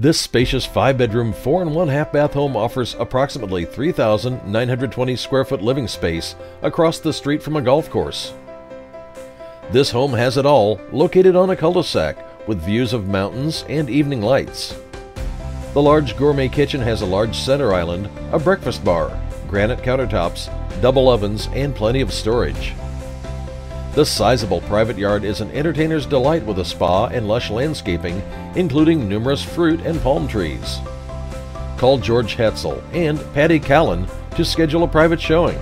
This spacious five bedroom, four and one half bath home offers approximately 3,920 square foot living space across the street from a golf course. This home has it all, located on a cul de sac with views of mountains and evening lights. The large gourmet kitchen has a large center island, a breakfast bar, granite countertops, double ovens, and plenty of storage. The sizable private yard is an entertainer's delight with a spa and lush landscaping, including numerous fruit and palm trees. Call George Hetzel and Patty Callan to schedule a private showing.